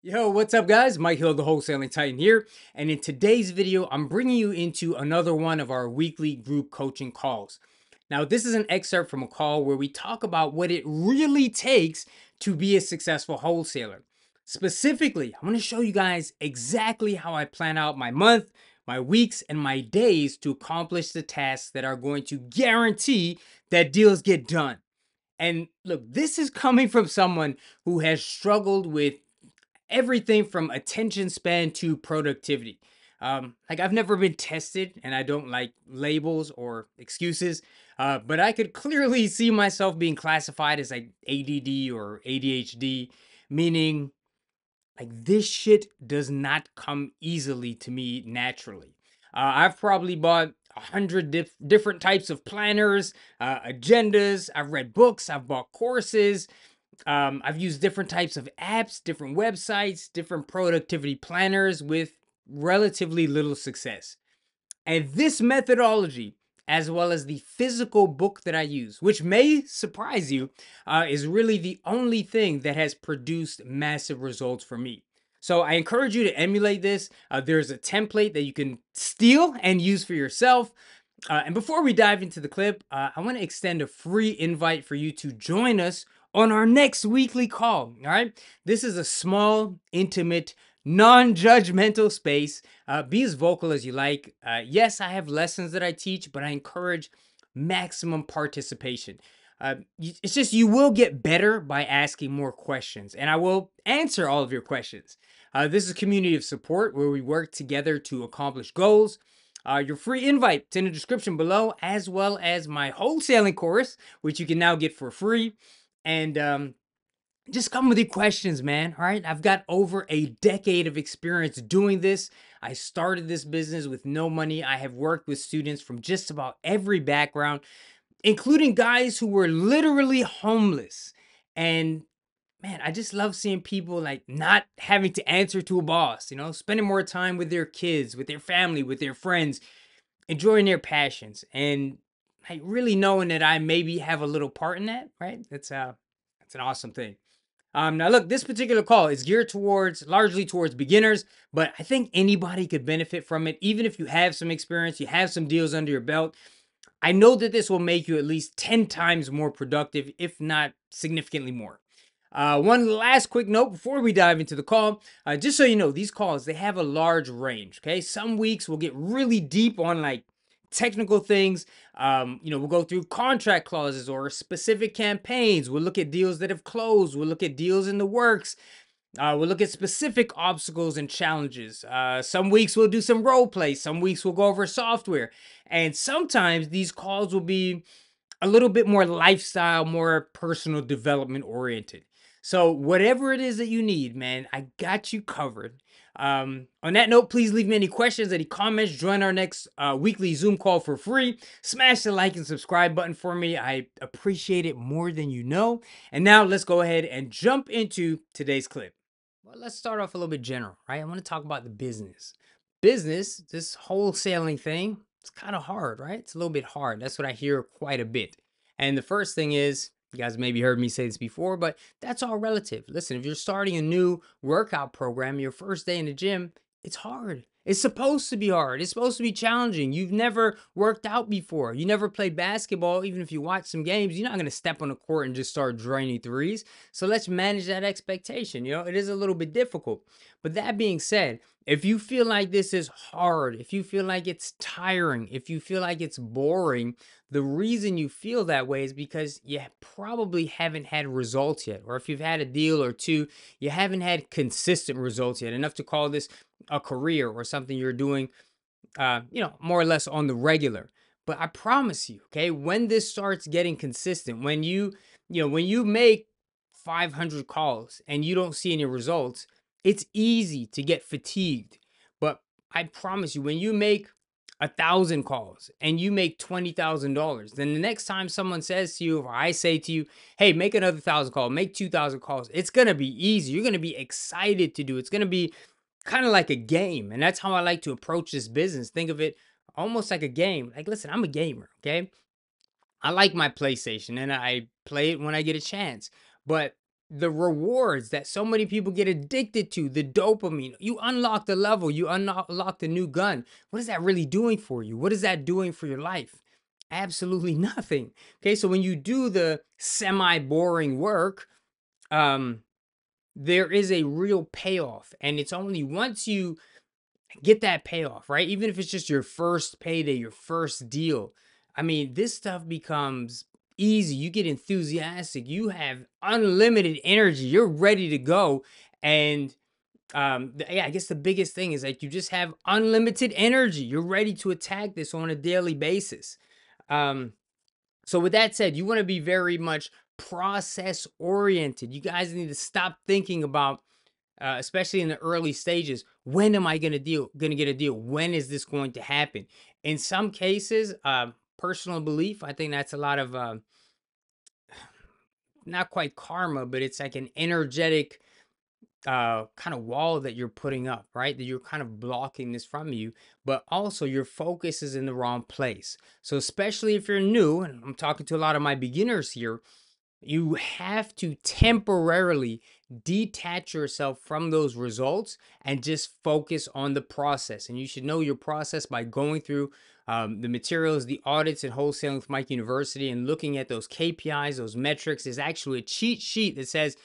Yo, what's up guys? Mike Hill, the Wholesaling Titan here. And in today's video, I'm bringing you into another one of our weekly group coaching calls. Now, this is an excerpt from a call where we talk about what it really takes to be a successful wholesaler. Specifically, I'm to show you guys exactly how I plan out my month, my weeks, and my days to accomplish the tasks that are going to guarantee that deals get done. And look, this is coming from someone who has struggled with everything from attention span to productivity. Um, like I've never been tested and I don't like labels or excuses, uh, but I could clearly see myself being classified as like ADD or ADHD, meaning like this shit does not come easily to me naturally. Uh, I've probably bought a hundred dif- different types of planners, uh, agendas. I've read books. I've bought courses. Um, I've used different types of apps, different websites, different productivity planners with relatively little success. And this methodology, as well as the physical book that I use, which may surprise you, uh, is really the only thing that has produced massive results for me. So I encourage you to emulate this. Uh, there's a template that you can steal and use for yourself. Uh, and before we dive into the clip, uh, I want to extend a free invite for you to join us on our next weekly call. All right. This is a small, intimate, non judgmental space. Uh, be as vocal as you like. Uh, yes, I have lessons that I teach, but I encourage maximum participation. Uh, it's just you will get better by asking more questions, and I will answer all of your questions. Uh, this is a community of support where we work together to accomplish goals. Uh, your free invite is in the description below, as well as my wholesaling course, which you can now get for free and um, just come with your questions, man. All right. I've got over a decade of experience doing this. I started this business with no money. I have worked with students from just about every background, including guys who were literally homeless. And man, I just love seeing people like not having to answer to a boss, you know, spending more time with their kids, with their family, with their friends, enjoying their passions. And like really knowing that I maybe have a little part in that, right? That's uh that's an awesome thing. Um, now look, this particular call is geared towards largely towards beginners, but I think anybody could benefit from it, even if you have some experience, you have some deals under your belt. I know that this will make you at least 10 times more productive, if not significantly more. Uh, one last quick note before we dive into the call, uh, just so you know, these calls they have a large range. Okay, some weeks we'll get really deep on like technical things. Um, you know, we'll go through contract clauses or specific campaigns. We'll look at deals that have closed. We'll look at deals in the works. Uh, we'll look at specific obstacles and challenges. Uh, some weeks we'll do some role play. Some weeks we'll go over software. And sometimes these calls will be a little bit more lifestyle, more personal development oriented. So, whatever it is that you need, man, I got you covered. Um, on that note, please leave me any questions, any comments. Join our next uh, weekly Zoom call for free. Smash the like and subscribe button for me. I appreciate it more than you know. And now let's go ahead and jump into today's clip. Well, let's start off a little bit general, right? I want to talk about the business. Business, this wholesaling thing, it's kind of hard, right? It's a little bit hard. That's what I hear quite a bit. And the first thing is you guys maybe heard me say this before, but that's all relative. Listen, if you're starting a new workout program, your first day in the gym, it's hard. It's supposed to be hard. It's supposed to be challenging. You've never worked out before. You never played basketball. Even if you watch some games, you're not going to step on the court and just start draining threes. So let's manage that expectation. You know, it is a little bit difficult. But that being said, if you feel like this is hard, if you feel like it's tiring, if you feel like it's boring, the reason you feel that way is because you probably haven't had results yet. Or if you've had a deal or two, you haven't had consistent results yet, enough to call this a career or something you're doing, uh, you know, more or less on the regular. But I promise you, okay, when this starts getting consistent, when you, you know, when you make 500 calls and you don't see any results, it's easy to get fatigued. But I promise you, when you make a thousand calls and you make twenty thousand dollars, then the next time someone says to you, or I say to you, "Hey, make another thousand calls, make two thousand calls," it's gonna be easy. You're gonna be excited to do. It's gonna be kind of like a game, and that's how I like to approach this business. Think of it almost like a game. Like, listen, I'm a gamer, okay? I like my PlayStation, and I play it when I get a chance. But the rewards that so many people get addicted to, the dopamine. You unlock the level, you unlock the new gun. What is that really doing for you? What is that doing for your life? Absolutely nothing. Okay, so when you do the semi boring work, um, there is a real payoff. And it's only once you get that payoff, right? Even if it's just your first payday, your first deal. I mean, this stuff becomes easy. You get enthusiastic. You have unlimited energy. You're ready to go. And um, yeah, I guess the biggest thing is like you just have unlimited energy. You're ready to attack this on a daily basis. Um, so with that said, you want to be very much process oriented. You guys need to stop thinking about, uh, especially in the early stages, when am I going to deal, going to get a deal? When is this going to happen? In some cases, uh, personal belief, I think that's a lot of, uh, not quite karma, but it's like an energetic uh kind of wall that you're putting up right that you're kind of blocking this from you but also your focus is in the wrong place so especially if you're new and i'm talking to a lot of my beginners here you have to temporarily detach yourself from those results and just focus on the process and you should know your process by going through um, the materials the audits and wholesaling with mike university and looking at those kpis those metrics is actually a cheat sheet that says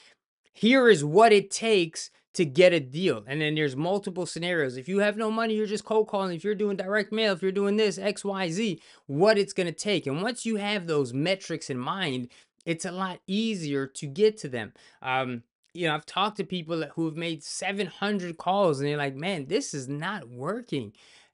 here is what it takes to get a deal. And then there's multiple scenarios. If you have no money, you're just cold calling. If you're doing direct mail, if you're doing this, X, Y, Z, what it's going to take. And once you have those metrics in mind, it's a lot easier to get to them. Um, you know, I've talked to people who have made 700 calls and they're like, man, this is not working.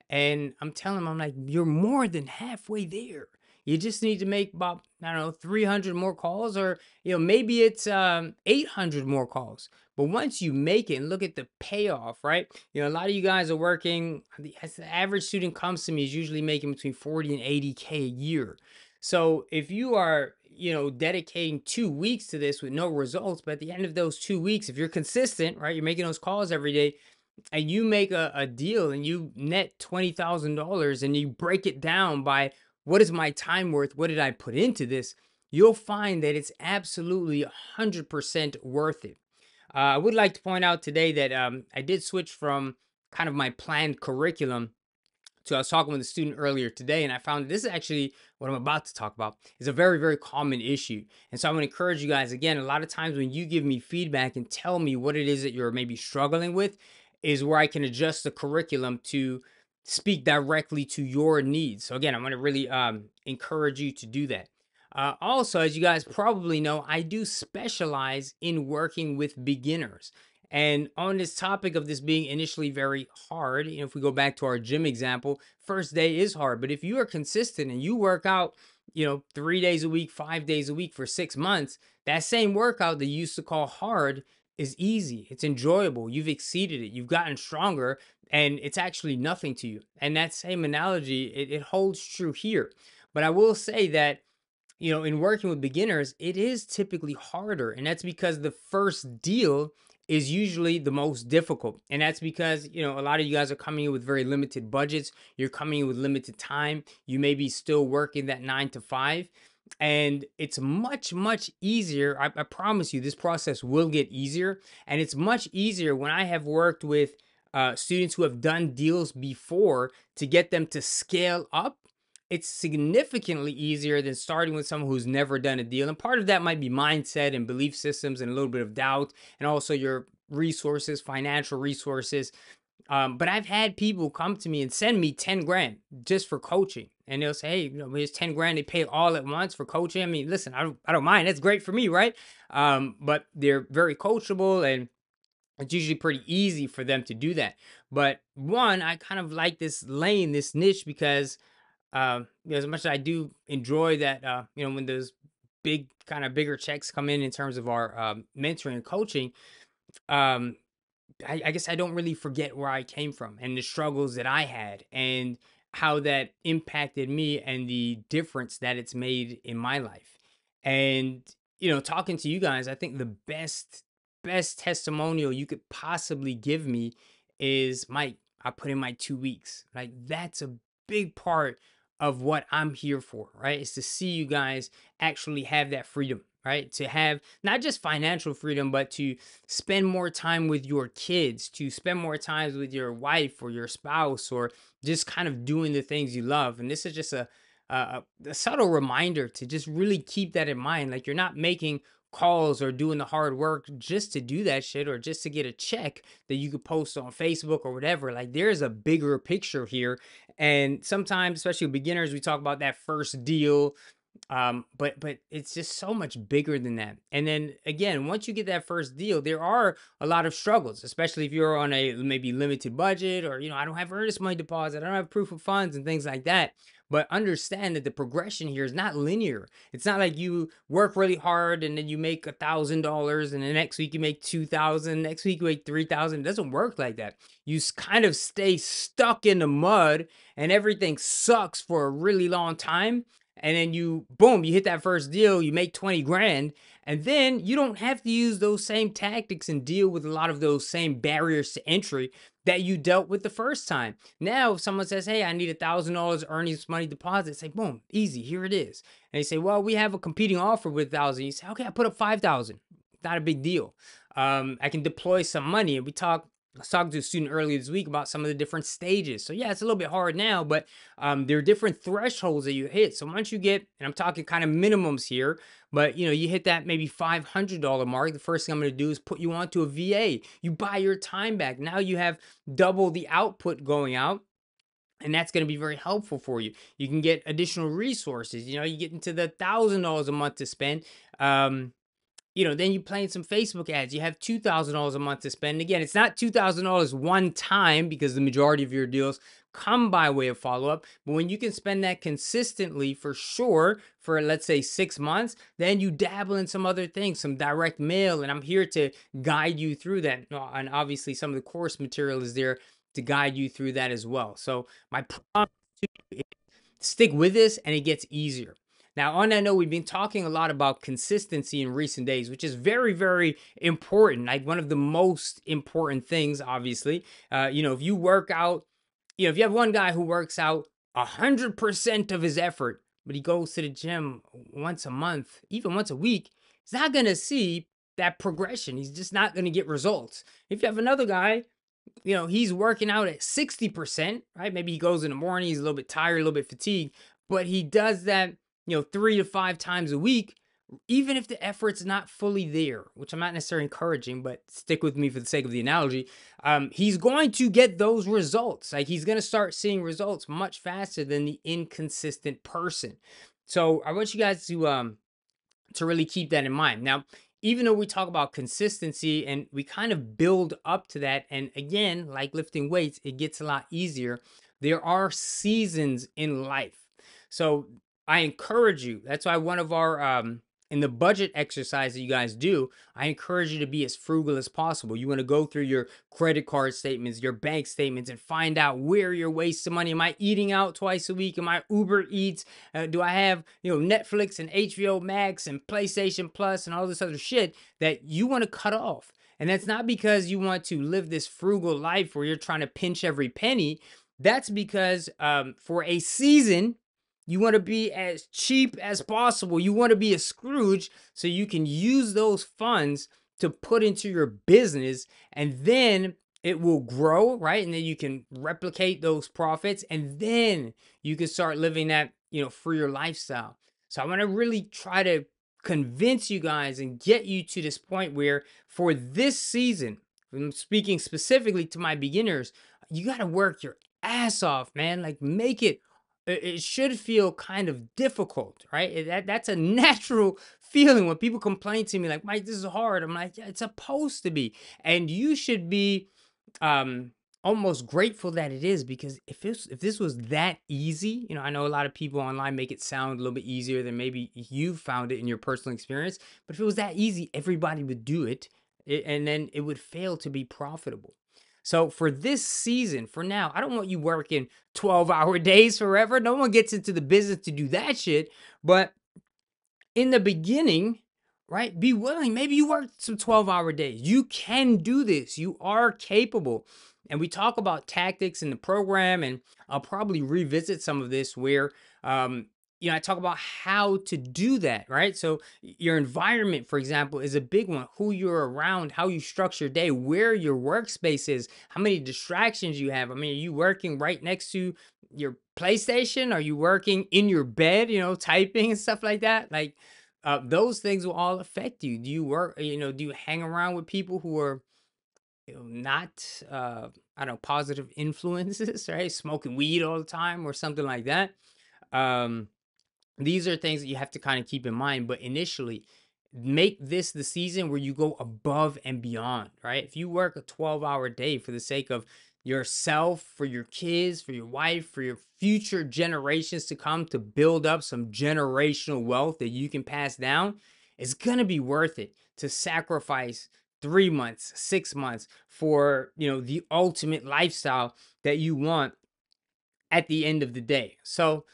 And I'm telling them, I'm like, you're more than halfway there. You just need to make about, I don't know, 300 more calls or, you know, maybe it's um, 800 more calls. But once you make it and look at the payoff, right? You know, a lot of you guys are working, the, the average student comes to me is usually making between 40 and 80K a year. So if you are, you know, dedicating two weeks to this with no results, but at the end of those two weeks, if you're consistent, right, you're making those calls every day, and you make a, a deal and you net $20,000 and you break it down by what is my time worth? What did I put into this? You'll find that it's absolutely 100% worth it. Uh, I would like to point out today that um, I did switch from kind of my planned curriculum to I was talking with a student earlier today, and I found this is actually what I'm about to talk about is a very, very common issue. And so I'm to encourage you guys again. A lot of times when you give me feedback and tell me what it is that you're maybe struggling with, is where I can adjust the curriculum to speak directly to your needs. So again, I'm to really um, encourage you to do that. Uh, also, as you guys probably know, I do specialize in working with beginners. And on this topic of this being initially very hard, you know, if we go back to our gym example, first day is hard. But if you are consistent and you work out, you know, three days a week, five days a week for six months, that same workout that you used to call hard is easy. It's enjoyable. You've exceeded it. You've gotten stronger and it's actually nothing to you. And that same analogy, it, it holds true here. But I will say that, you know, in working with beginners, it is typically harder. And that's because the first deal is usually the most difficult. And that's because, you know, a lot of you guys are coming in with very limited budgets. You're coming in with limited time. You may be still working that nine to five and it's much much easier I, I, promise you this process will get easier and it's much easier when i have worked with uh, students who have done deals before to get them to scale up it's significantly easier than starting with someone who's never done a deal and part of that might be mindset and belief systems and a little bit of doubt and also your resources financial resources um, but I've had people come to me and send me 10 grand just for coaching. And they'll say, hey, you know, here's 10 grand. They pay all at once for coaching. I mean, listen, I don't, I don't mind. That's great for me, right? Um, but they're very coachable and it's usually pretty easy for them to do that. But one, I kind of like this lane, this niche, because uh, you know, as much as I do enjoy that, uh, you know, when those big kind of bigger checks come in in terms of our um, mentoring and coaching, um, I, I guess I don't really forget where I came from and the struggles that I had and how that impacted me and the difference that it's made in my life. And, you know, talking to you guys, I think the best, best testimonial you could possibly give me is Mike, I put in my two weeks. Like, that's a big part of what I'm here for, right? Is to see you guys actually have that freedom. right? To have not just financial freedom, but to spend more time with your kids, to spend more time with your wife or your spouse, or just kind of doing the things you love. And this is just a, a, a subtle reminder to just really keep that in mind. Like you're not making calls or doing the hard work just to do that shit or just to get a check that you could post on Facebook or whatever. Like there's a bigger picture here. And sometimes, especially beginners, we talk about that first deal, um but but it's just so much bigger than that and then again once you get that first deal there are a lot of struggles especially if you're on a maybe limited budget or you know i don't have earnest money deposit i don't have proof of funds and things like that but understand that the progression here is not linear. It's not like you work really hard and then you make a thousand dollars and the next week you make two thousand next week you make three thousand. It doesn't work like that. You kind of stay stuck in the mud and everything sucks for a really long time and then you boom you hit that first deal you make 20 grand and then you don't have to use those same tactics and deal with a lot of those same barriers to entry that you dealt with the first time. Now if someone says hey i need a thousand dollars earnest money deposit say boom easy here it is. And they say well we have a competing offer with thousand. You say okay i put up five thousand not a big deal. Um, i can deploy some money and we talk I was talking to a student earlier this week about some of the different stages. So yeah, it's a little bit hard now, but um, there are different thresholds that you hit. So once you get, and I'm talking kind of minimums here, but you know, you hit that maybe $500 mark. The first thing I'm going to do is put you onto a VA. You buy your time back. Now you have double the output going out and that's going to be very helpful for you you can get additional resources you know you get into the thousand dollars a month to spend um you know, then you're playing some Facebook ads. You have $2,000 a month to spend. Again, it's not $2,000 one time because the majority of your deals come by way of follow up. But when you can spend that consistently for sure, for let's say six months, then you dabble in some other things, some direct mail. And I'm here to guide you through that. And obviously, some of the course material is there to guide you through that as well. So, my promise to stick with this and it gets easier. Now, on that note, we've been talking a lot about consistency in recent days, which is very, very important. Like one of the most important things, obviously. Uh, you know, if you work out, you know, if you have one guy who works out a hundred percent of his effort, but he goes to the gym once a month, even once a week, he's not gonna see that progression. He's just not gonna get results. If you have another guy, you know, he's working out at 60%, right? Maybe he goes in the morning, he's a little bit tired, a little bit fatigued, but he does that you know, three to five times a week, even if the effort's not fully there, which I'm not necessarily encouraging, but stick with me for the sake of the analogy, um, he's going to get those results. Like he's going to start seeing results much faster than the inconsistent person. So I want you guys to um to really keep that in mind. Now, even though we talk about consistency and we kind of build up to that, and again, like lifting weights, it gets a lot easier. There are seasons in life. So I encourage you. That's why one of our um in the budget exercise that you guys do, I encourage you to be as frugal as possible. You want to go through your credit card statements, your bank statements, and find out where you're wasting money. Am I eating out twice a week? Am I Uber Eats? Uh, do I have you know Netflix and HBO Max and PlayStation Plus and all this other shit that you want to cut off? And that's not because you want to live this frugal life where you're trying to pinch every penny. That's because um, for a season, you want to be as cheap as possible. You want to be a Scrooge so you can use those funds to put into your business and then it will grow, right? And then you can replicate those profits and then you can start living that, you know, freer lifestyle. So I want to really try to convince you guys and get you to this point where for this season, I'm speaking specifically to my beginners, you got to work your ass off, man. Like make it it should feel kind of difficult, right? That that's a natural feeling when people complain to me like, "Mike, this is hard." I'm like, "Yeah, it's supposed to be," and you should be um, almost grateful that it is because if this if this was that easy, you know, I know a lot of people online make it sound a little bit easier than maybe you found it in your personal experience, but if it was that easy, everybody would do it, and then it would fail to be profitable. So for this season, for now, I don't want you working 12 hour days forever. No one gets into the business to do that shit. But in the beginning, right, be willing. Maybe you work some 12 hour days. You can do this. You are capable. And we talk about tactics in the program, and I'll probably revisit some of this where um, you know, I talk about how to do that, right? So your environment, for example, is a big one. Who you're around, how you structure your day, where your workspace is, how many distractions you have. I mean, are you working right next to your PlayStation? Are you working in your bed, you know, typing and stuff like that? Like uh, those things will all affect you. Do you work, you know, do you hang around with people who are you know, not uh, I don't know, positive influences, right? Smoking weed all the time or something like that. Um, these are things that you have to kind of keep in mind. But initially, make this the season where you go above and beyond, right? If you work a 12 hour day for the sake of yourself, for your kids, for your wife, for your future generations to come to build up some generational wealth that you can pass down, it's going to be worth it to sacrifice three months, six months for, you know, the ultimate lifestyle that you want at the end of the day. So,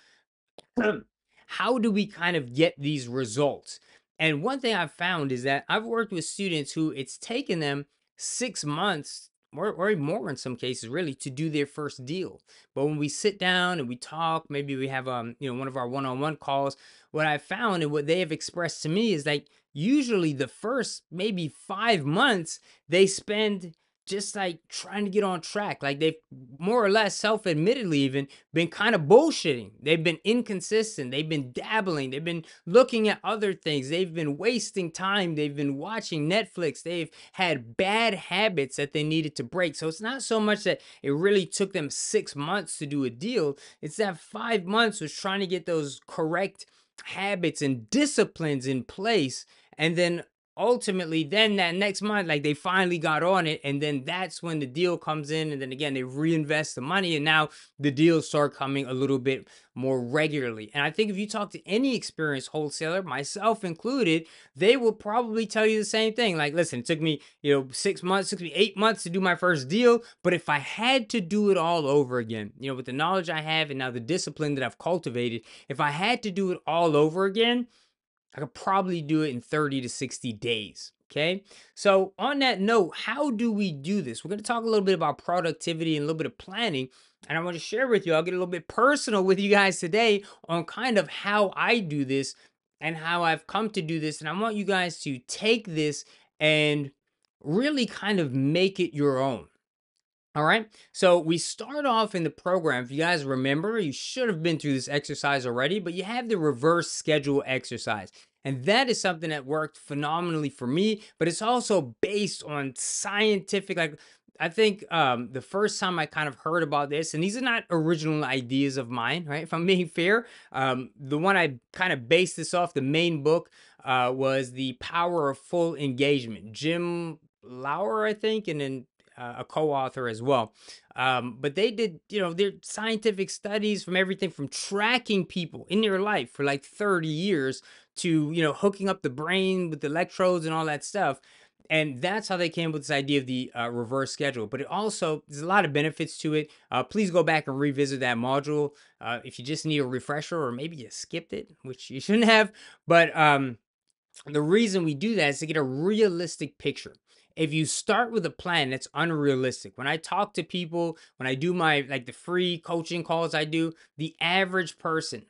how do we kind of get these results? And one thing I've found is that I've worked with students who it's taken them six months or, or more in some cases really to do their first deal but when we sit down and we talk maybe we have um you know one of our one-on-one calls what i found and what they have expressed to me is like usually the first maybe five months they spend just like trying to get on track. Like they've more or less self admittedly even been kind of bullshitting. They've been inconsistent. They've been dabbling. They've been looking at other things. They've been wasting time. They've been watching Netflix. They've had bad habits that they needed to break. So it's not so much that it really took them six months to do a deal, it's that five months was trying to get those correct habits and disciplines in place. And then ultimately then that next month like they finally got on it and then that's when the deal comes in and then again they reinvest the money and now the deals start coming a little bit more regularly. And i think if you talk to any experienced wholesaler myself included they will probably tell you the same thing. Like listen it took me you know six months took me eight months to do my first deal but if i had to do it all over again you know with the knowledge i have and now the discipline that i've cultivated if i had to do it all over again I could probably do it in 30 to 60 days. Okay. So, on that note, how do we do this? We're going to talk a little bit about productivity and a little bit of planning. And I want to share with you, I'll get a little bit personal with you guys today on kind of how I do this and how I've come to do this. And I want you guys to take this and really kind of make it your own. All right. So we start off in the program. If you guys remember, you should have been through this exercise already, but you have the reverse schedule exercise. And that is something that worked phenomenally for me, but it's also based on scientific, like, I think um, the first time I kind of heard about this, and these are not original ideas of mine, right? If I'm being fair, um, the one I kind of based this off, the main book uh, was The Power of Full Engagement. Jim Loehr, I think, and then uh, a co-author as well. Um, but they did, you know, their scientific studies from everything from tracking people in their life for like 30 years to, you know, hooking up the brain with electrodes and all that stuff. And that's how they came with this idea of the uh, reverse schedule. But it also, there's a lot of benefits to it. Uh, please go back and revisit that module uh, if you just need a refresher or maybe you skipped it, which you shouldn't have. But um, the reason we do that is to get a realistic picture if you start with a plan that's unrealistic when i talk to people when i do my like the free coaching calls i do the average person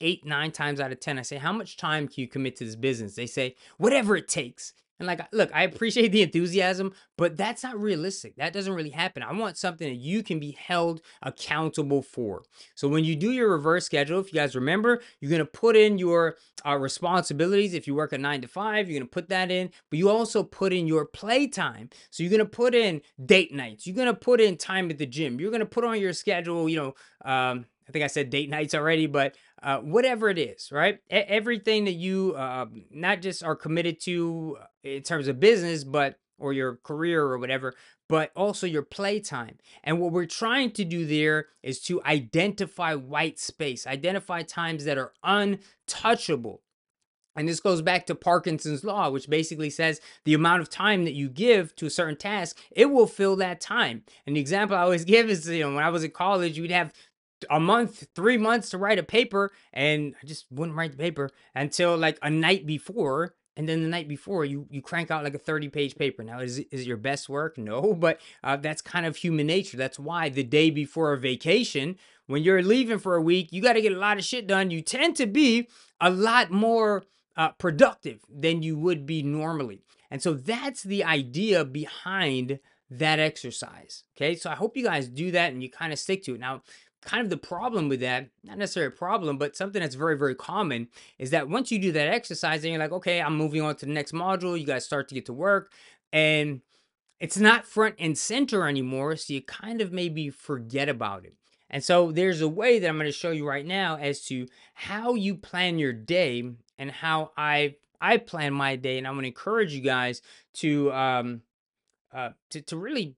eight nine times out of ten i say how much time can you commit to this business? They say whatever it takes and like, look, I appreciate the enthusiasm, but that's not realistic. That doesn't really happen. I want something that you can be held accountable for. So when you do your reverse schedule, if you guys remember, you're going to put in your uh, responsibilities. If you work a nine to five, you're going to put that in, but you also put in your play time. So you're going to put in date nights. You're going to put in time at the gym. You're going to put on your schedule, you know, um, I think I said date nights already, but uh, whatever it is, right? E- everything that you uh, not just are committed to in terms of business, but or your career or whatever, but also your playtime. And what we're trying to do there is to identify white space, identify times that are untouchable. And this goes back to Parkinson's law, which basically says the amount of time that you give to a certain task, it will fill that time. And the example I always give is, you know, when I was in college, you'd have a month, three months to write a paper, and I just wouldn't write the paper until like a night before. And then the night before, you you crank out like a 30 page paper. Now, is is your best work? No, but uh, that's kind of human nature. That's why the day before a vacation, when you're leaving for a week, you got to get a lot of shit done. You tend to be a lot more uh, productive than you would be normally. And so that's the idea behind that exercise. Okay. So I hope you guys do that and you kind of stick to it. Now, kind of the problem with that, not necessarily a problem, but something that's very, very common is that once you do that exercise, and you're like, okay, I'm moving on to the next module. You guys start to get to work and it's not front and center anymore. So you kind of maybe forget about it. And so there's a way that I'm going to show you right now as to how you plan your day and how I I plan my day. And I'm going to encourage you guys to um uh to, to really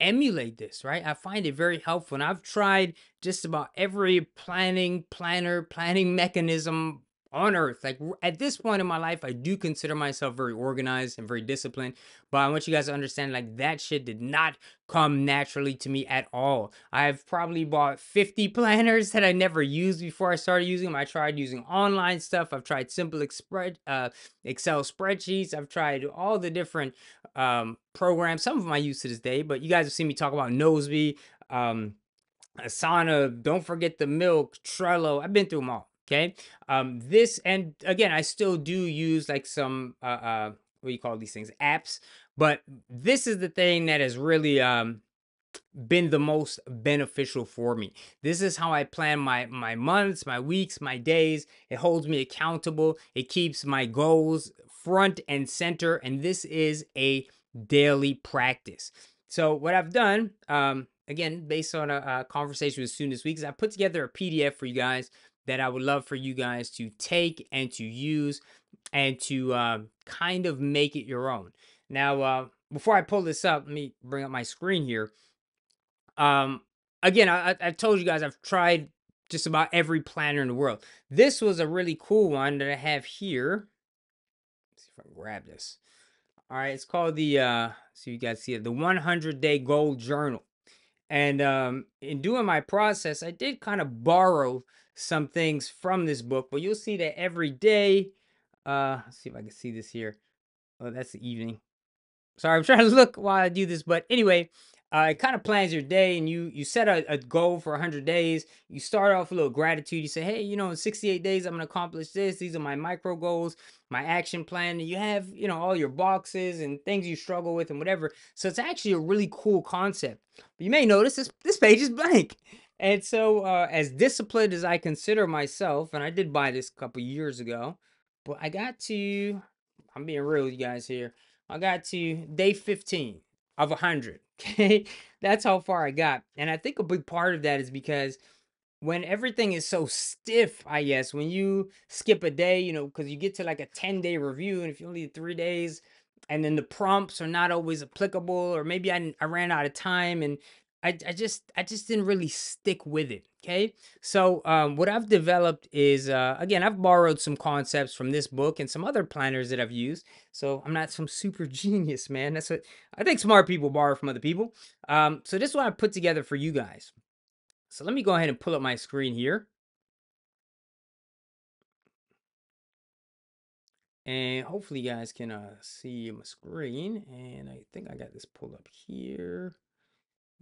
emulate this, right? I find it very helpful. And I've tried just about every planning planner, planning mechanism on earth. Like at this point in my life, I do consider myself very organized and very disciplined. But I want you guys to understand like that shit did not come naturally to me at all. I've probably bought 50 planners that I never used before I started using them. I tried using online stuff. I've tried simple uh, Excel spreadsheets. I've tried all the different um, programs. Some of them I use to this day, but you guys have seen me talk about Nozbe, um, Asana, don't forget the milk, Trello. I've been through them all. Okay. Um, this and again, I still do use like some uh, uh what do you call these things? Apps, but this is the thing that has really um been the most beneficial for me. This is how I plan my my months, my weeks, my days. It holds me accountable. It keeps my goals front and center and this is a daily practice. So what I've done um again based on a, a conversation with students this week is I put together a PDF for you guys that I would love for you guys to take and to use and to uh, kind of make it your own. Now, uh, before I pull this up, let me bring up my screen here. Um, again, I, I told you guys I've tried just about every planner in the world. This was a really cool one that I have here. If I can grab this. All right, it's called the uh so you guys see it, the 100 day goal journal. And um in doing my process, I did kind of borrow some things from this book, but you'll see that every day. Uh, let's see if I can see this here. Oh, that's the evening. Sorry, I'm trying to look while I do this, but anyway, uh, it kind of plans your day, and you you set a, a goal for 100 days. You start off with a little gratitude. You say, hey, you know, in 68 days, I'm gonna accomplish this. These are my micro goals, my action plan. You have, you know, all your boxes and things you struggle with and whatever. So it's actually a really cool concept. But you may notice this this page is blank. And so, uh, as disciplined as I consider myself, and I did buy this a couple years ago, but I got to, I'm being real with you guys here. I got to day 15 of 100. Okay. That's how far I got. And I think a big part of that is because when everything is so stiff, I guess, when you skip a day, you know, because you get to like a 10 day review, and if you only did three days, and then the prompts are not always applicable, or maybe I, I ran out of time and I, I just I just didn't really stick with it. Okay, so um, what I've developed is uh, again I've borrowed some concepts from this book and some other planners that I've used. So I'm not some super genius, man. That's what I think smart people borrow from other people. Um, so this is what I put together for you guys. So let me go ahead and pull up my screen here. And hopefully you guys can uh, see my screen. And I think I got this pulled up here.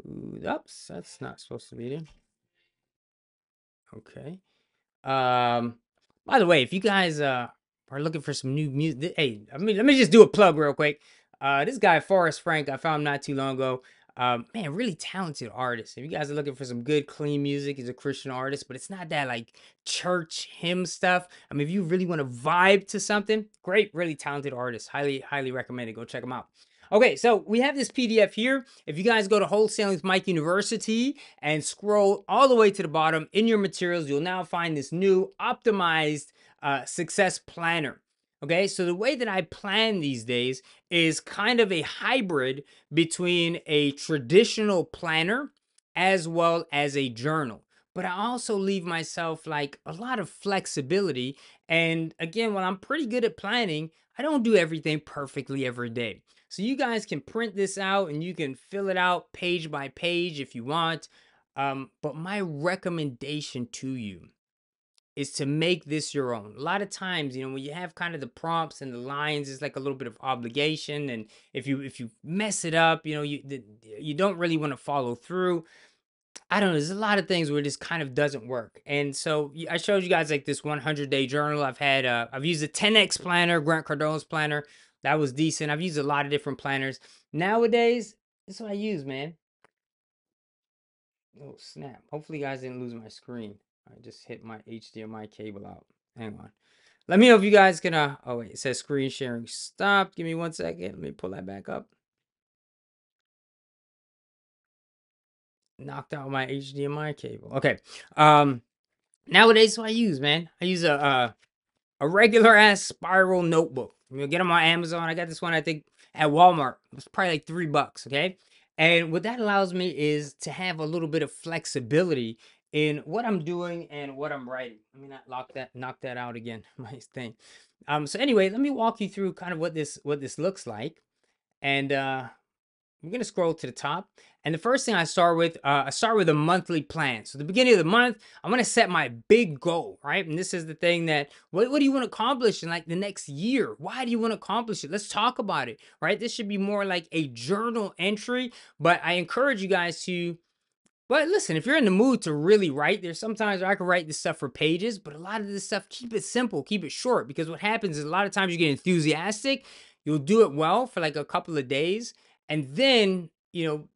Ooh, oops, that's not supposed to be there. Okay. Um, by the way, if you guys uh are looking for some new music, hey, I mean, let me just do a plug real quick. Uh, this guy Forrest Frank, I found not too long ago. Um, man, really talented artist. If you guys are looking for some good, clean music, he's a Christian artist, but it's not that like church hymn stuff. I mean, if you really want to vibe to something, great, really talented artist. Highly, highly recommended. Go check him out. Okay, so we have this PDF here. If you guys go to Wholesaling with Mike University and scroll all the way to the bottom in your materials, you'll now find this new optimized uh, success planner. Okay, so the way that I plan these days is kind of a hybrid between a traditional planner as well as a journal. But I also leave myself like a lot of flexibility. And again, while I'm pretty good at planning, I don't do everything perfectly every day. So you guys can print this out and you can fill it out page by page if you want. Um, but my recommendation to you is to make this your own. A lot of times, you know, when you have kind of the prompts and the lines, it's like a little bit of obligation. And if you if you mess it up, you know, you you don't really want to follow through. I don't know. There's a lot of things where just kind of doesn't work. And so I showed you guys like this 100 day journal. I've had, uh, I've used a 10x planner, Grant Cardone's planner. That was decent. I've used a lot of different planners. Nowadays, this is what I use, man. Oh, snap. Hopefully you guys didn't lose my screen. I just hit my HDMI cable out. Hang on. Let me know if you guys can, uh, oh wait, it says screen sharing stop. Give me one second. Let me pull that back up. Knocked out my HDMI cable. Okay. Um, nowadays, what I use, man, I use a, uh, a regular ass spiral notebook. You get them on Amazon. I got this one, I think, at Walmart. It's probably like three bucks. Okay. And what that allows me is to have a little bit of flexibility in what I'm doing and what I'm writing. Let me not lock that, knock that out again, my thing. Um, so anyway, let me walk you through kind of what this what this looks like. And uh I'm gonna scroll to the top. And the first thing I start with, uh, I start with a monthly plan. So the beginning of the month, I'm gonna set my big goal, right? And this is the thing that, what, what do you want to accomplish in like the next year? Why do you want to accomplish it? Let's talk about it, right? This should be more like a journal entry, but I encourage you guys to but listen, if you're in the mood to really write, there's sometimes I can write this stuff for pages, but a lot of this stuff, keep it simple, keep it short, because what happens is a lot of times you get enthusiastic, you'll do it well for like a couple of days, and then, you know,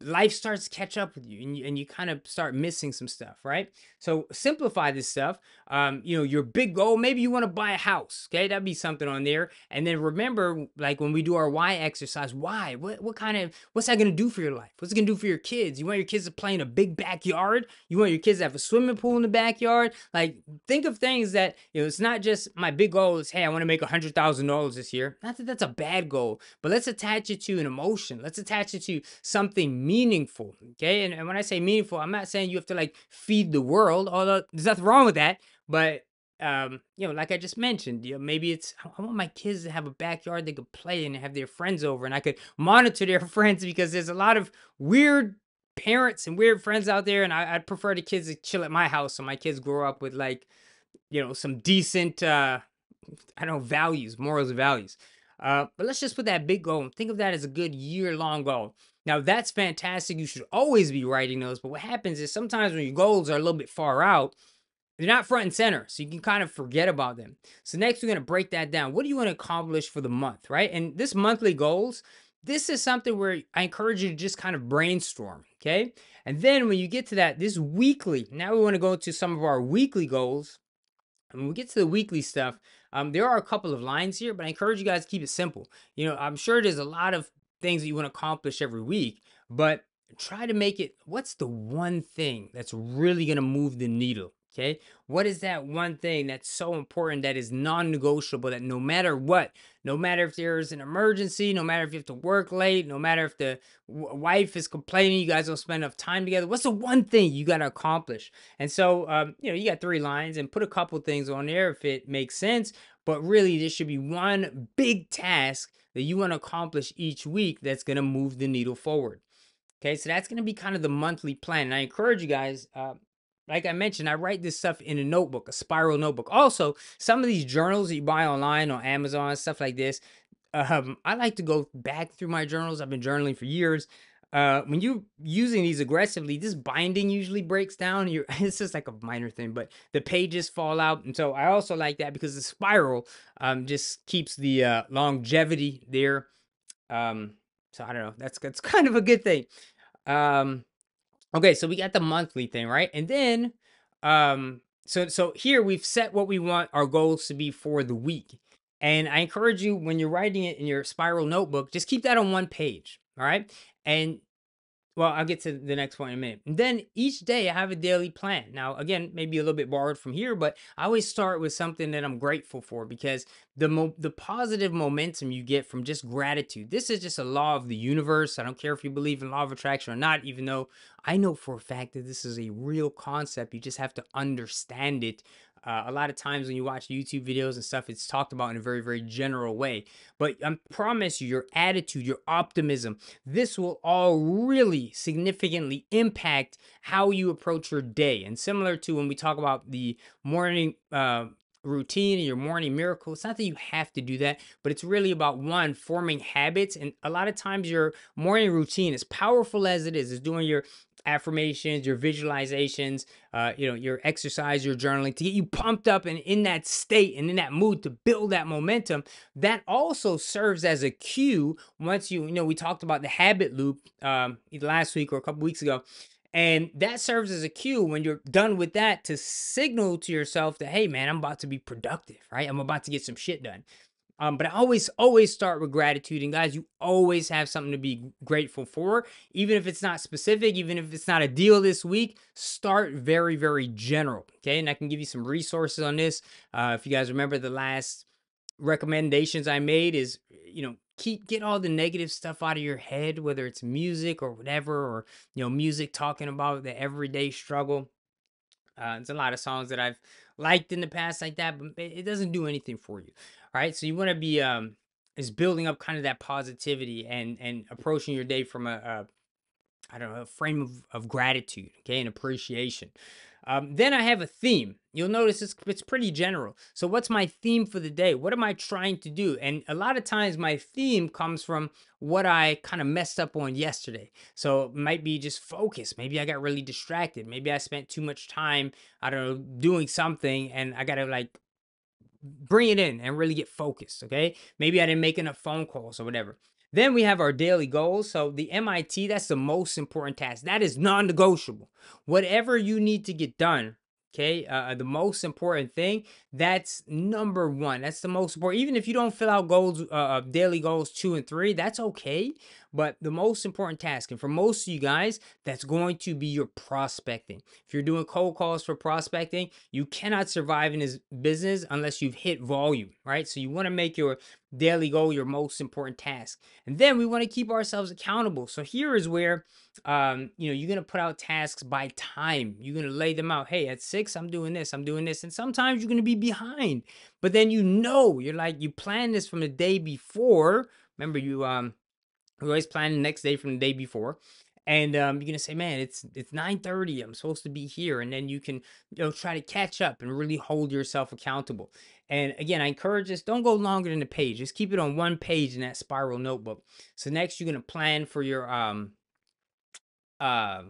life starts to catch up with you and you, and you kind of start missing some stuff, right? So simplify this stuff. Um, you know, your big goal, maybe you want to buy a house. Okay, that'd be something on there. And then remember, like when we do our why exercise, why? What what kind of what's that gonna do for your life? What's it gonna do for your kids? You want your kids to play in a big backyard? You want your kids to have a swimming pool in the backyard? Like think of things that you know, it's not just my big goal is hey, I want to make a hundred thousand dollars this year. Not that that's a bad goal, but let's attach it to an emotion. Let's attach it to something meaningful. Okay. And, and when I say meaningful, I'm not saying you have to like feed the world, although there's nothing wrong with that. But um, you know, like I just mentioned, you know, maybe it's I want my kids to have a backyard they could play and have their friends over, and I could monitor their friends because there's a lot of weird parents and weird friends out there, and I, would prefer the kids to chill at my house so my kids grow up with like, you know, some decent, uh, I don't know, values, morals, values. Uh, but let's just put that big goal think of that as a good year long goal. Now that's fantastic. You should always be writing those. But what happens is sometimes when your goals are a little bit far out, they're not front and center. So you can kind of forget about them. So next we're going to break that down. What do you want to accomplish for the month, right? And this monthly goals, this is something where I encourage you to just kind of brainstorm, okay? And then when you get to that, this weekly, now we want to go to some of our weekly goals. And when we get to the weekly stuff, um, there are a couple of lines here, but I encourage you guys to keep it simple. You know, I'm sure there's a lot of things that you want to accomplish every week, but try to make it what's the one thing that's really going to move the needle? Okay. What is that one thing that's so important that is non negotiable that no matter what, no matter if there's an emergency, no matter if you have to work late, no matter if the wife is complaining, you guys don't spend enough time together, what's the one thing you got to accomplish? And so, um, you know, you got three lines and put a couple things on there if it makes sense. But really, there should be one big task that you want to accomplish each week that's going to move the needle forward. Okay, so that's going to be kind of the monthly plan. And I encourage you guys, uh, like I mentioned, I write this stuff in a notebook, a spiral notebook. Also, some of these journals that you buy online on Amazon, stuff like this, um, I like to go back through my journals. I've been journaling for years. Uh, when you're using these aggressively, this binding usually breaks down. You're, it's just like a minor thing, but the pages fall out. And so I also like that because the spiral um, just keeps the uh, longevity there. Um, so I don't know. That's, that's kind of a good thing. Um, Okay, so we got the monthly thing, right? And then um so so here we've set what we want our goals to be for the week. And I encourage you when you're writing it in your spiral notebook, just keep that on one page, all right? And well, I'll get to the next point in a minute. And then each day I have a daily plan. Now, again, maybe a little bit borrowed from here, but I always start with something that I'm grateful for because the mo- the positive momentum you get from just gratitude. This is just a law of the universe. I don't care if you believe in law of attraction or not, even though I know for a fact that this is a real concept. You just have to understand it uh, a lot of times when you watch YouTube videos and stuff, it's talked about in a very, very general way. But I promise you, your attitude, your optimism, this will all really significantly impact how you approach your day. And similar to when we talk about the morning uh, routine and your morning miracle. It's not that you have to do that, but it's really about one, forming habits. And a lot of times your morning routine, as powerful as it is, is doing your affirmations, your visualizations, uh, you know, your exercise, your journaling to get you pumped up and in that state and in that mood to build that momentum. That also serves as a cue once you, you know, we talked about the habit loop um, last week or a couple weeks ago. And that serves as a cue when you're done with that to signal to yourself that, hey, man, I'm about to be productive, right? I'm about to get some shit done. Um, but I always, always start with gratitude. And guys, you always have something to be grateful for. Even if it's not specific, even if it's not a deal this week, start very, very general. Okay. And I can give you some resources on this. Uh, if you guys remember the last recommendations I made is, you know, keep get all the negative stuff out of your head, whether it's music or whatever, or, you know, music talking about the everyday struggle. Uh, it's a lot of songs that I've liked in the past like that, but it doesn't do anything for you. Right. So you want to be um is building up kind of that positivity and and approaching your day from a, a I don't know, a frame of, of gratitude, okay, and appreciation. Um, then I have a theme. You'll notice it's, it's pretty general. So what's my theme for the day? What am I trying to do? And a lot of times my theme comes from what I kind of messed up on yesterday. So it might be just focus. Maybe I got really distracted. Maybe I spent too much time, I don't know, doing something and I got to like bring it in and really get focused. Okay. Maybe I didn't make enough phone calls or whatever. Then we have our daily goals. So the MIT, that's the most important task. That is non-negotiable. Whatever you need to get done, okay, uh, the most important thing, that's number one. That's the most important. Even if you don't fill out goals, uh, uh daily goals two and three, that's okay. But the most important task, and for most of you guys, that's going to be your prospecting. If you're doing cold calls for prospecting, you cannot survive in this business unless you've hit volume, right? So you want to make your daily goal your most important task. And then we want to keep ourselves accountable. So here is where um, you know, you're gonna put out tasks by time. You're gonna lay them out. Hey, at six, I'm doing this, I'm doing this. And sometimes you're gonna be behind, but then you know, you're like, you plan this from the day before. Remember, you um we always plan the next day from the day before. And um, you're gonna say, man, it's it's 9:30. I'm supposed to be here, and then you can you know try to catch up and really hold yourself accountable. And again, I encourage this: don't go longer than a page. Just keep it on one page in that spiral notebook. So next, you're gonna plan for your um uh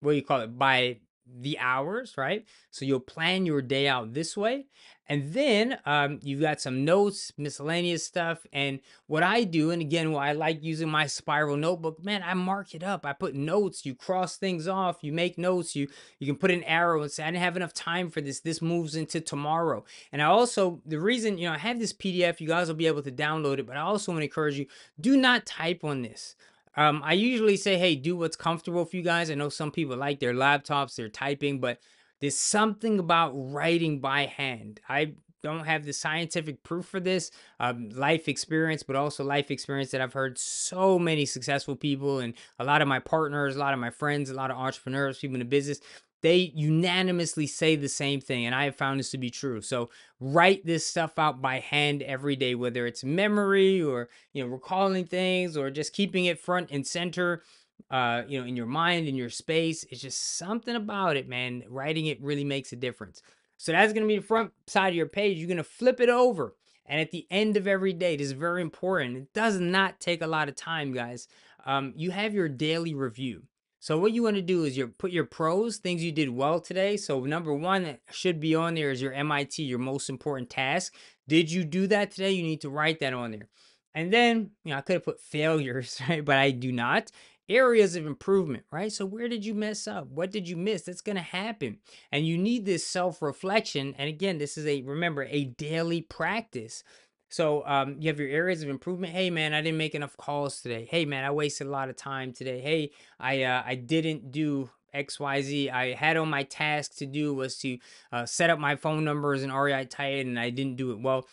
what do you call it by the hours, right? So you'll plan your day out this way. And then um, you've got some notes, miscellaneous stuff. And what I do, and again, why I like using my spiral notebook, man, I mark it up. I put notes, you cross things off, you make notes, you you can put an arrow and say, I didn't have enough time for this. This moves into tomorrow. And I also, the reason, you know, I have this PDF, you guys will be able to download it, but I also want to encourage you, do not type on this. Um, I usually say, hey, do what's comfortable for you guys. I know some people like their laptops, they're typing, but there's something about writing by hand. I don't have the scientific proof for this, um, life experience, but also life experience that I've heard so many successful people and a lot of my partners, a lot of my friends, a lot of entrepreneurs, people in the business they unanimously say the same thing and i have found this to be true. So write this stuff out by hand every day whether it's memory or you know recalling things or just keeping it front and center uh you know in your mind in your space. It's just something about it man. Writing it really makes a difference. So that's going to be the front side of your page. You're going to flip it over and at the end of every day this is very important. It does not take a lot of time guys. Um, you have your daily review so what you want to do is you put your pros, things you did well today. So number one should be on there is your MIT, your most important task. Did you do that today? You need to write that on there. And then, you know, I could have put failures, right? But I do not. Areas of improvement, right? So where did you mess up? What did you miss? That's going to happen. And you need this self-reflection. And again, this is a, remember, a daily practice. So um, you have your areas of improvement. Hey man, I didn't make enough calls today. Hey man, I wasted a lot of time today. Hey, I uh, I didn't do XYZ. I had on my task to do was to uh, set up my phone numbers and REI Titan and I didn't do it. Well,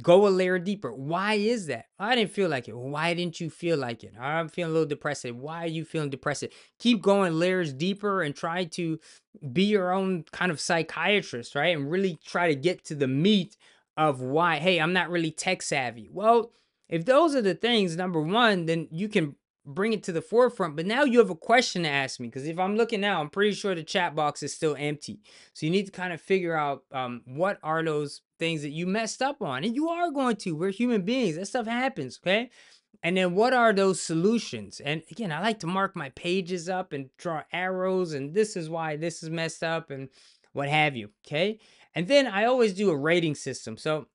go a layer deeper. Why is that? I didn't feel like it. Why didn't you feel like it? I'm feeling a little depressed. Why are you feeling depressed? Keep going layers deeper and try to be your own kind of psychiatrist, right? And really try to get to the meat of why, hey, I'm not really tech savvy. Well, if those are the things, number one, then you can bring it to the forefront. But now you have a question to ask me because if I'm looking now, I'm pretty sure the chat box is still empty. So you need to kind of figure out um, what are those things that you messed up on. And you are going to. We're human beings. That stuff happens, okay? And then what are those solutions? And again, I like to mark my pages up and draw arrows, and this is why this is messed up and what have you. Okay. And then I always do a rating system. So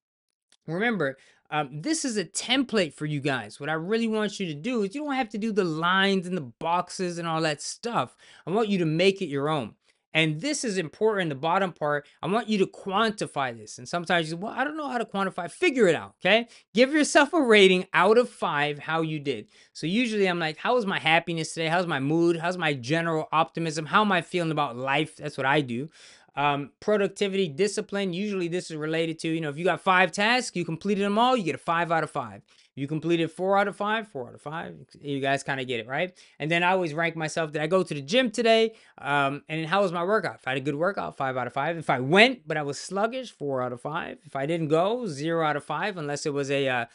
remember, um, this is a template for you guys. What I really want you to do is you don't have to do the lines and the boxes and all that stuff. I want you to make it your own. And this is important, the bottom part. I want you to quantify this. And sometimes you say, well, I don't know how to quantify. Figure it out, okay? Give yourself a rating out of five how you did. So usually I'm like, how was my happiness today? How's my mood? How's my general optimism? How am I feeling about life? That's what I do. Um, productivity, discipline, usually this is related to, you know, if you got five tasks, you completed them all, you get a five out of five. You completed four out of five, four out of five. You guys kind of get it, right? And then I always rank myself. Did I go to the gym today? Um, and how was my workout? If I had a good workout, five out of five. If I went, but I was sluggish, four out of five. If I didn't go, zero out of five, unless it was a uh,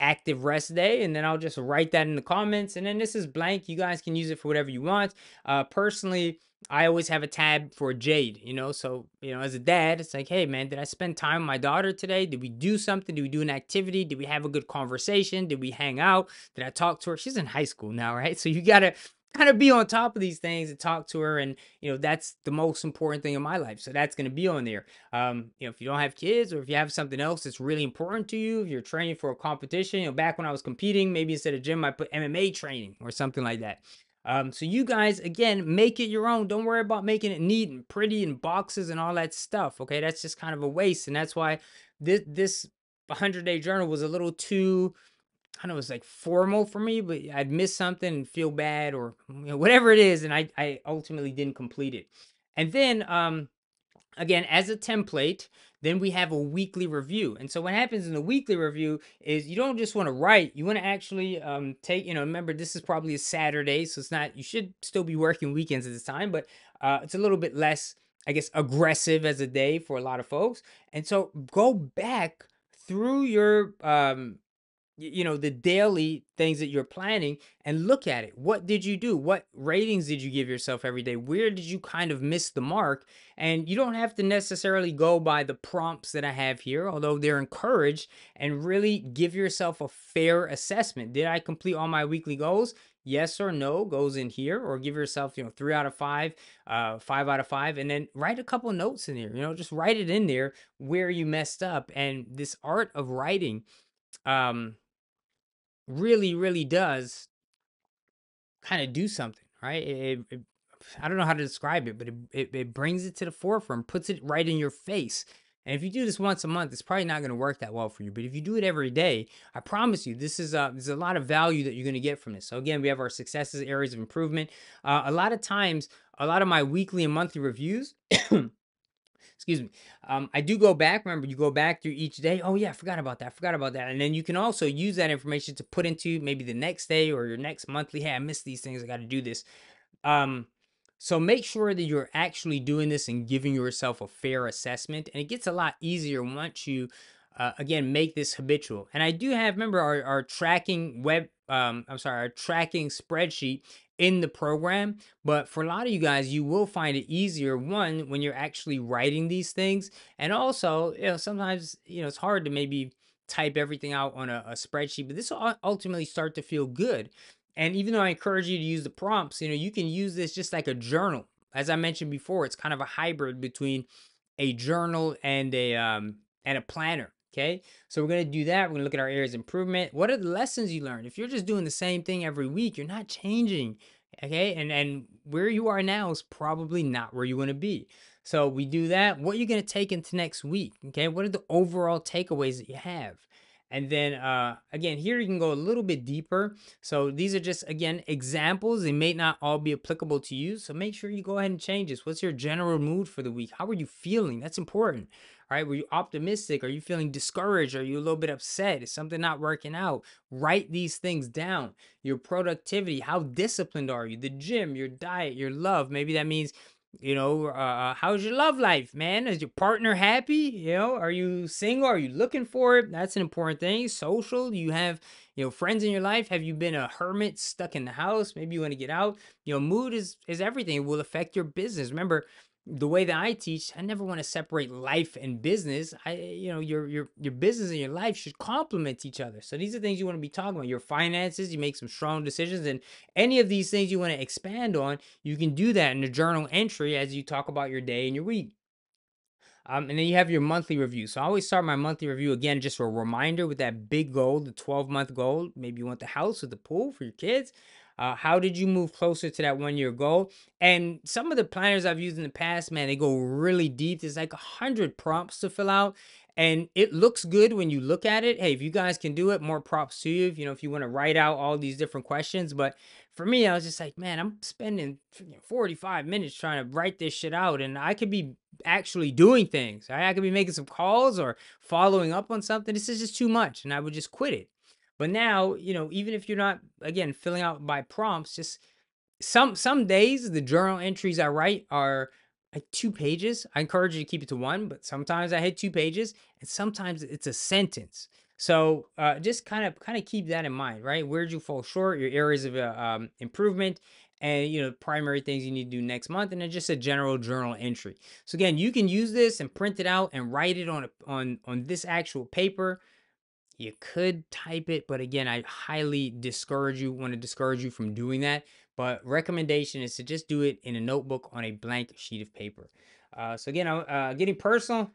active rest day and then I'll just write that in the comments and then this is blank you guys can use it for whatever you want uh personally I always have a tab for Jade you know so you know as a dad it's like hey man did I spend time with my daughter today? Did we do something? Did we do an activity? Did we have a good conversation? Did we hang out? Did I talk to her? She's in high school now right? So you got to kind of be on top of these things and talk to her and you know that's the most important thing in my life so that's going to be on there. Um you know if you don't have kids or if you have something else that's really important to you if you're training for a competition you know back when i was competing maybe instead of gym i put mma training or something like that um so you guys again make it your own don't worry about making it neat and pretty and boxes and all that stuff okay that's just kind of a waste and that's why this this 100 day journal was a little too I know it's like formal for me, but I'd miss something and feel bad or you know, whatever it is, and I I ultimately didn't complete it. And then um again as a template then we have a weekly review. And so what happens in the weekly review is you don't just want to write you want to actually um take you know remember this is probably a saturday so it's not you should still be working weekends at this time but uh it's a little bit less i guess aggressive as a day for a lot of folks. And so go back through your um you know the daily things that you're planning and look at it. What did you do? What ratings did you give yourself every day? Where did you kind of miss the mark? And you don't have to necessarily go by the prompts that i have here although they're encouraged and really give yourself a fair assessment. Did i complete all my weekly goals? Yes or no goes in here or give yourself you know three out of five uh five out of five and then write a couple notes in there you know just write it in there where you messed up. And this art of writing um really, really does kind of do something, right? It, it, I don't know how to describe it, but it, it, it brings it to the forefront, puts it right in your face. And if you do this once a month, it's probably not going to work that well for you. But if you do it every day, I promise you, this is a, there's a lot of value that you're going to get from this. So again, we have our successes, areas of improvement. Uh, a lot of times, a lot of my weekly and monthly reviews excuse me. Um, I do go back. Remember, you go back through each day. Oh yeah, I forgot about that. Forgot about that. And then you can also use that information to put into maybe the next day or your next monthly. Hey, I missed these things. I got to do this. Um, so make sure that you're actually doing this and giving yourself a fair assessment. And it gets a lot easier once you, uh, again, make this habitual. And I do have, remember, our, our tracking web, um, I'm sorry, our tracking spreadsheet in the program. But for a lot of you guys, you will find it easier, one, when you're actually writing these things. And also, you know, sometimes, you know, it's hard to maybe type everything out on a, a spreadsheet, but this will ultimately start to feel good. And even though I encourage you to use the prompts, you know, you can use this just like a journal. As I mentioned before, it's kind of a hybrid between a journal and a um and a planner. Okay, so we're to do that. We're to look at our areas of improvement. What are the lessons you learned? If you're just doing the same thing every week, you're not changing. Okay, and and where you are now is probably not where you want to be. So we do that. What are you to take into next week? Okay, what are the overall takeaways that you have? And then uh, again, here you can go a little bit deeper. So these are just, again, examples. They may not all be applicable to you. So make sure you go ahead and change this. What's your general mood for the week? How are you feeling? That's important. Right. Were you optimistic? Are you feeling discouraged? Are you a little bit upset? Is something not working out? Write these things down. Your productivity. How disciplined are you? The gym, your diet, your love. Maybe that means you know uh, uh, how's your love life man is your partner happy you know are you single are you looking for it that's an important thing social you have you know friends in your life have you been a hermit stuck in the house maybe you want to get out you know mood is is everything it will affect your business remember the way that I teach, I never want to separate life and business. I, you know, your your your business and your life should complement each other. So these are things you want to be talking about. Your finances, you make some strong decisions, and any of these things you want to expand on, you can do that in the journal entry as you talk about your day and your week. Um, and then you have your monthly review. So I always start my monthly review again, just for a reminder with that big goal, the 12 month goal. Maybe you want the house or the pool for your kids. Uh, how did you move closer to that one year goal? And some of the planners I've used in the past, man, they go really deep. There's like a hundred prompts to fill out. And it looks good when you look at it. Hey, if you guys can do it, more props to you. If you know, if you want to write out all these different questions. But for me, I was just like, man, I'm spending 45 minutes trying to write this shit out. And I could be actually doing things. Right? I could be making some calls or following up on something. This is just too much. And I would just quit it. But now, you know, even if you're not again filling out by prompts, just some some days the journal entries I write are like two pages. I encourage you to keep it to one, but sometimes I hit two pages and sometimes it's a sentence. So uh, just kind of kind of keep that in mind, right? Where'd you fall short? Your areas of uh, um, improvement, and you know primary things you need to do next month, and then just a general journal entry. So again, you can use this and print it out and write it on a, on on this actual paper. You could type it, but again, I highly discourage you, want to discourage you from doing that. But recommendation is to just do it in a notebook on a blank sheet of paper. Uh, so again, uh, getting personal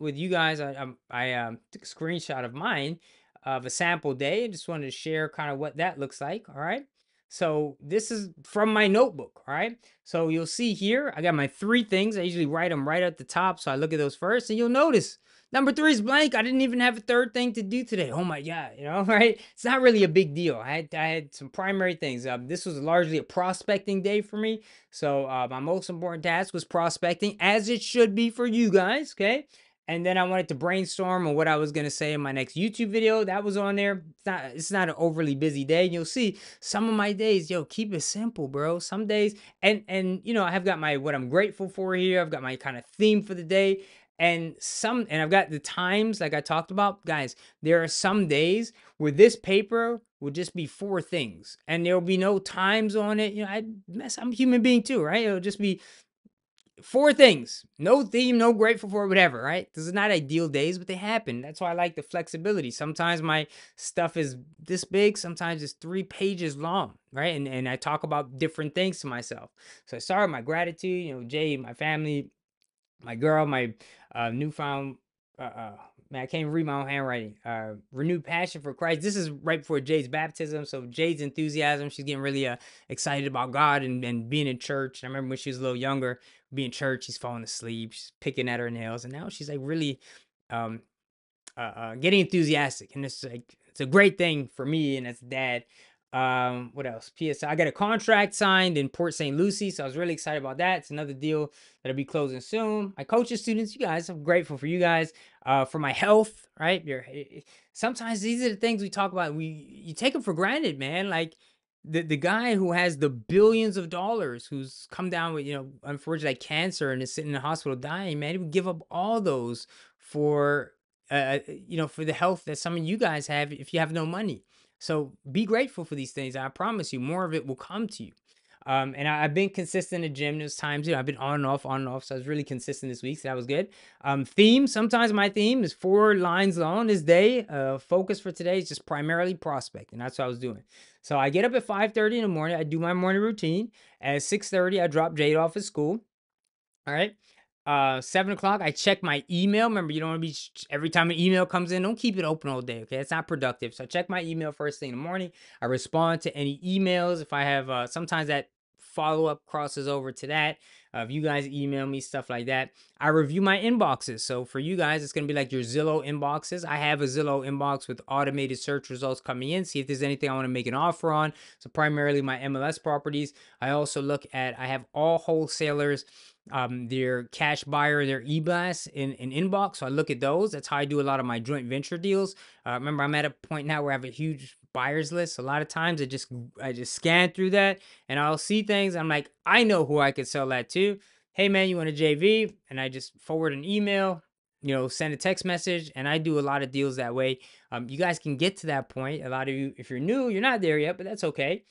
with you guys, I, I, I um, took a screenshot of mine of a sample day. I just wanted to share kind of what that looks like. All right. So this is from my notebook, all right? So you'll see here, I got my three things. I usually write them right at the top, so I look at those first, and you'll notice number three is blank. I didn't even have a third thing to do today. Oh my God, you know, right? It's not really a big deal. I had, I had some primary things. Um, this was largely a prospecting day for me. So uh, my most important task was prospecting, as it should be for you guys, okay? and then I wanted to brainstorm on what I was gonna say in my next YouTube video. That was on there. It's not it's not an overly busy day. You'll see some of my days, yo, keep it simple, bro. Some days, and and you know, I have got my what I'm grateful for here. I've got my kind of theme for the day. And some and I've got the times like I talked about, guys. There are some days where this paper will just be four things and there'll be no times on it. You know, I mess, I'm a human being too, right? It'll just be four things no theme no grateful for whatever right this is not ideal days but they happen that's why i like the flexibility sometimes my stuff is this big sometimes it's three pages long right and, and i talk about different things to myself so i start with my gratitude you know jay my family my girl my uh, newfound uh, uh, man, I can't even read my own handwriting. Uh, renewed passion for Christ. This is right before Jade's baptism. So Jade's enthusiasm, she's getting really uh, excited about God and, and being in church. I remember when she was a little younger, being in church, she's falling asleep, she's picking at her nails, and now she's like really um, uh, uh, getting enthusiastic. And it's like it's a great thing for me and as a dad um, what else? PS, I got a contract signed in Port St. Lucie, so I was really excited about that. It's another deal that'll be closing soon. My coaches, students, you guys, I'm grateful for you guys. Uh, for my health, right? You're, sometimes these are the things we talk about. We you take them for granted, man. Like the the guy who has the billions of dollars, who's come down with you know, unfortunately, like cancer and is sitting in the hospital dying, man. He would give up all those for uh, you know, for the health that some of you guys have if you have no money. So be grateful for these things. I promise you, more of it will come to you. Um, and I, have been consistent the gym. There's times, you know, I've been on and off, on and off. So I was really consistent this week. So that was good. Um, theme, sometimes my theme is four lines long this day. Uh, focus for today is just primarily prospect. And that's what I was doing. So I get up at 5.30 in the morning. I do my morning routine. At 6.30, I drop Jade off at school. All right uh seven o'clock i check my email. Remember you don't want to be every time an email comes in don't keep it open all day okay? It's not productive. So i check my email first thing in the morning. I respond to any emails. If i have uh sometimes that follow-up crosses over to that uh, if you guys email me stuff like that i review my inboxes. So for you guys it's going to be like your zillow inboxes. I have a zillow inbox with automated search results coming in see if there's anything i want to make an offer on. So primarily my mls properties. I also look at i have all wholesalers um, their cash buyer, their e-blast in, in inbox. So I look at those. That's how I do a lot of my joint venture deals. Uh, remember, I'm at a point now where I have a huge buyers list. A lot of times I just I just scan through that and I'll see things. I'm like, I know who I could sell that to. Hey man, you want a JV? And I just forward an email, you know, send a text message, and I do a lot of deals that way. Um, you guys can get to that point. A lot of you, if you're new, you're not there yet, but that's okay.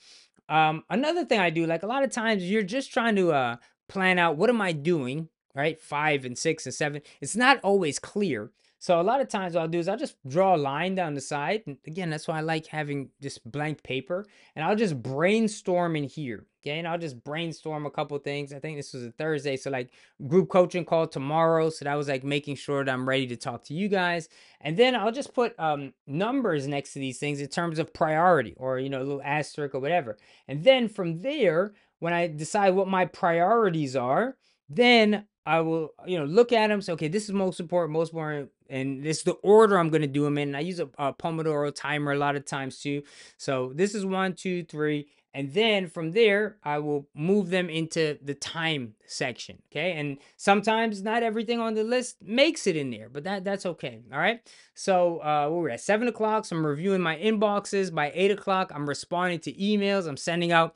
Um, another thing I do, like a lot of times, you're just trying to uh plan out what am I doing right? Five and six and seven. It's not always clear. So a lot of times what I'll do is I'll just draw a line down the side. And again, that's why I like having just blank paper. And I'll just brainstorm in here. Okay. And I'll just brainstorm a couple things. I think this was a Thursday. So like group coaching call tomorrow. So that was like making sure that I'm ready to talk to you guys. And then I'll just put um, numbers next to these things in terms of priority or, you know, a little asterisk or whatever. And then from there, when I decide what my priorities are, then I will, you know, look at them. Say, okay, this is most important, most important, and this is the order I'm going to do them in. And I use a, a Pomodoro timer a lot of times too. So this is one, two, three, and then from there, I will move them into the time section. Okay. And sometimes not everything on the list makes it in there, but that that's okay. All right. So uh, we're at seven o'clock. So I'm reviewing my inboxes. By eight o'clock, I'm responding to emails. I'm sending out